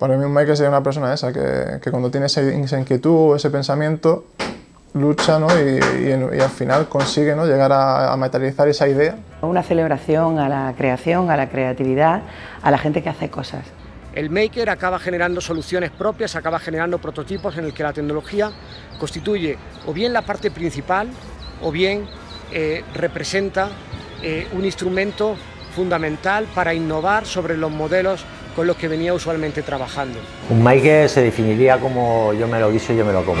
Para mí un maker sería una persona esa, que, que cuando tiene esa, inquietud, ese pensamiento, lucha ¿no? y, y, y, al final consigue ¿no? llegar a, a, materializar esa idea. Una celebración a la creación, a la creatividad, a la gente que hace cosas. El maker acaba generando soluciones propias, acaba generando prototipos en el que la tecnología constituye o bien la parte principal o bien eh, representa eh, un instrumento fundamental para innovar sobre los modelos con los que venía usualmente trabajando. Un maker se definiría como yo me lo guiso y yo me lo como.